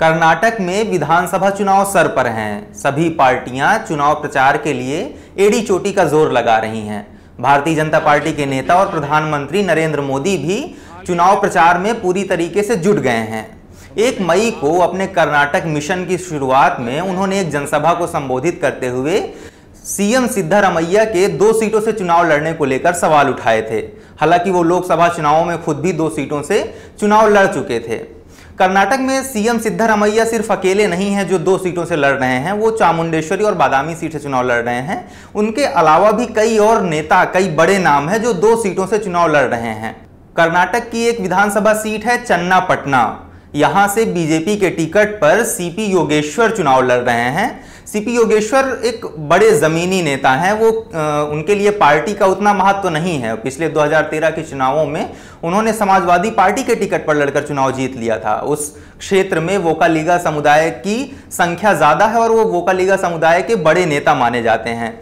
कर्नाटक में विधानसभा चुनाव सर पर हैं। सभी पार्टियाँ चुनाव प्रचार के लिए एड़ी चोटी का ज़ोर लगा रही हैं। भारतीय जनता पार्टी के नेता और प्रधानमंत्री नरेंद्र मोदी भी चुनाव प्रचार में पूरी तरीके से जुट गए हैं। एक मई को अपने कर्नाटक मिशन की शुरुआत में उन्होंने एक जनसभा को संबोधित करते हुए सीएम सिद्धारमैया के दो सीटों से चुनाव लड़ने को लेकर सवाल उठाए थे। हालाँकि वो लोकसभा चुनावों में खुद भी दो सीटों से चुनाव लड़ चुके थे। कर्नाटक में सीएम सिद्धारमैया सिर्फ़ अकेले नहीं हैं जो दो सीटों से लड़ रहे हैं, वो चामुंडेश्वरी और बादामी सीट से चुनाव लड़ रहे हैं। उनके अलावा भी कई और नेता, कई बड़े नाम हैं जो दो सीटों से चुनाव लड़ रहे हैं। कर्नाटक की एक विधानसभा सीट है चन्ना पटना यहाँ से बीजेपी के टिकट पर सीपी योगेश्वर चुनाव लड़ रहे हैं। सीपी योगेश्वर एक बड़े जमीनी नेता हैं। वो आ, उनके लिए पार्टी का उतना महत्व तो नहीं है। पिछले 2013 के चुनावों में उन्होंने समाजवादी पार्टी के टिकट पर लड़कर चुनाव जीत लिया था। उस क्षेत्र में वोकालीगा समुदाय की संख्या ज़्यादा है और वो वोकालीगा समुदाय के बड़े नेता माने जाते हैं।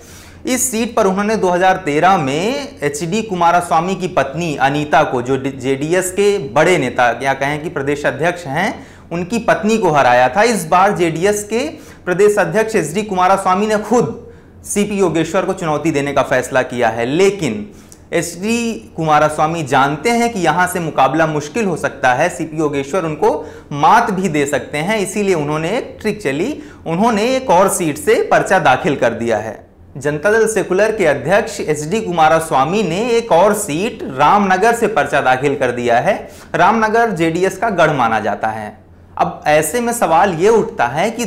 इस सीट पर उन्होंने 2013 में एच डी कुमारस्वामी की पत्नी अनीता को, जो जेडीएस के बड़े नेता, या कहें कि प्रदेश अध्यक्ष हैं, उनकी पत्नी को हराया था। इस बार जेडीएस के प्रदेश अध्यक्ष एच डी कुमारस्वामी ने खुद सीपी योगेश्वर को चुनौती देने का फैसला किया है। लेकिन एच डी कुमारस्वामी जानते हैं कि यहाँ से मुकाबला मुश्किल हो सकता है। सीपी योगेश्वर उनको मात भी दे सकते हैं, इसीलिए उन्होंने एक ट्रिक चली। उन्होंने एक और सीट से पर्चा दाखिल कर दिया है। जनता दल सेकुलर के अध्यक्ष एच डी कुमारस्वामी ने एक और सीट रामनगर से पर्चा दाखिल कर दिया है। रामनगर जेडीएस का गढ़ माना जाता है। अब ऐसे में सवाल ये उठता है कि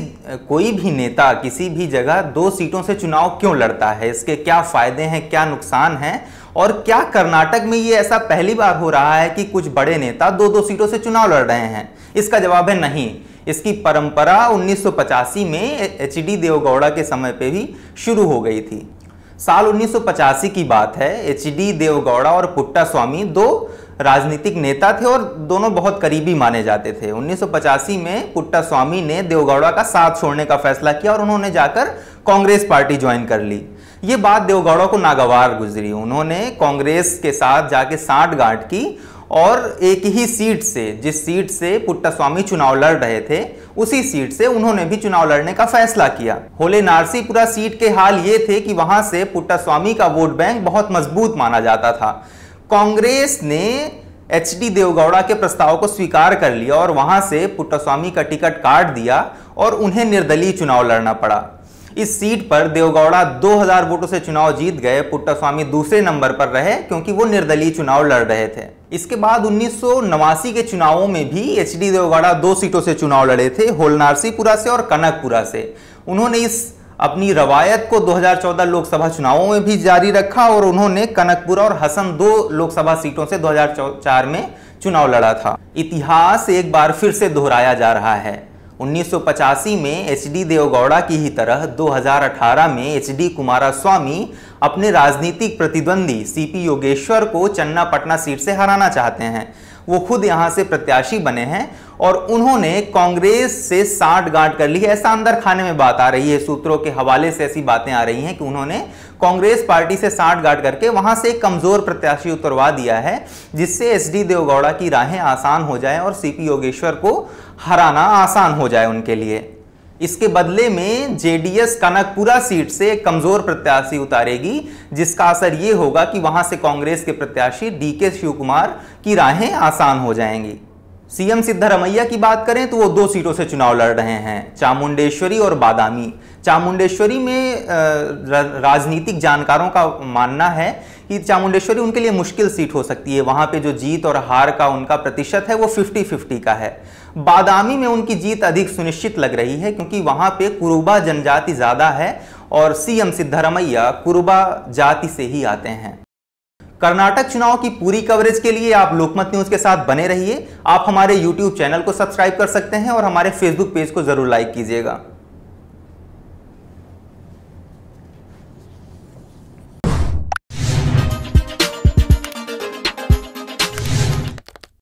कोई भी नेता किसी भी जगह दो सीटों से चुनाव क्यों लड़ता है? इसके क्या फ़ायदे हैं, क्या नुकसान हैं? और क्या कर्नाटक में ये ऐसा पहली बार हो रहा है कि कुछ बड़े नेता दो दो सीटों से चुनाव लड़ रहे हैं? इसका जवाब है नहीं। इसकी परंपरा 1985 में एच डी देवगौड़ा के समय पे भी शुरू हो गई थी। साल 1985 की बात है। एच डी देवगौड़ा और पुट्टा स्वामी दो राजनीतिक नेता थे और दोनों बहुत करीबी माने जाते थे। 1985 में पुट्टा स्वामी ने देवगौड़ा का साथ छोड़ने का फैसला किया और उन्होंने जाकर कांग्रेस पार्टी ज्वाइन कर ली। ये बात देवगौड़ा को नागवार गुजरी। उन्होंने कांग्रेस के साथ जाके साठ गांठ की और एक ही सीट से, जिस सीट से पुट्टा स्वामी चुनाव लड़ रहे थे, उसी सीट से उन्होंने भी चुनाव लड़ने का फैसला किया। होले नारसीपुरा सीट के हाल ये थे कि वहाँ से पुट्टा स्वामी का वोट बैंक बहुत मज़बूत माना जाता था। कांग्रेस ने एच डी देवगौड़ा के प्रस्ताव को स्वीकार कर लिया और वहाँ से पुट्टास्वामी का टिकट काट दिया और उन्हें निर्दलीय चुनाव लड़ना पड़ा। इस सीट पर देवगौड़ा 2000 वोटों से चुनाव जीत गए। पुट्टास्वामी दूसरे नंबर पर रहे, क्योंकि वो निर्दलीय चुनाव लड़ रहे थे। इसके बाद उन्नीस के चुनावों में भी एच डी देवगौड़ा दो सीटों से चुनाव लड़े थे, होलनारसीपुरा से और कनकपुरा से। उन्होंने इस अपनी रवायत को 2014 लोकसभा चुनावों में भी जारी रखा और उन्होंने कनकपुरा और हसन दो लोकसभा सीटों से 2004 में चुनाव लड़ा था। इतिहास एक बार फिर से दोहराया जा रहा है। 1985 में एच डी देवगौड़ा की ही तरह 2018 में एच डी कुमारास्वामी अपने राजनीतिक प्रतिद्वंदी सीपी योगेश्वर को चन्ना पटना सीट से हराना चाहते हैं। वो खुद यहाँ से प्रत्याशी बने हैं और उन्होंने कांग्रेस से साठ गांठ कर ली है। ऐसा अंदर खाने में बात आ रही है, सूत्रों के हवाले से ऐसी बातें आ रही हैं कि उन्होंने कांग्रेस पार्टी से साठ गांठ करके वहाँ से एक कमज़ोर प्रत्याशी उतरवा दिया है, जिससे एस डी देवगौड़ा की राहें आसान हो जाए और सीपी योगेश्वर को हराना आसान हो जाए उनके लिए। इसके बदले में जेडीएस कनकपुरा सीट से एक कमज़ोर प्रत्याशी उतारेगी, जिसका असर यह होगा कि वहाँ से कांग्रेस के प्रत्याशी डीके शिवकुमार की राहें आसान हो जाएँगी। सीएम सिद्धरमैया की बात करें तो वो दो सीटों से चुनाव लड़ रहे हैं, चामुंडेश्वरी और बादामी। चामुंडेश्वरी में राजनीतिक जानकारों का मानना है कि चामुंडेश्वरी उनके लिए मुश्किल सीट हो सकती है। वहाँ पे जो जीत और हार का उनका प्रतिशत है, वो 50-50 का है। बादामी में उनकी जीत अधिक सुनिश्चित लग रही है क्योंकि वहाँ पे कुरुबा जनजाति ज़्यादा है और सीएम सिद्धरमैया कुरुबा जाति से ही आते हैं। कर्नाटक चुनाव की पूरी कवरेज के लिए आप लोकमत न्यूज़ के साथ बने रहिए। आप हमारे यूट्यूब चैनल को सब्सक्राइब कर सकते हैं और हमारे फेसबुक पेज को ज़रूर लाइक कीजिएगा।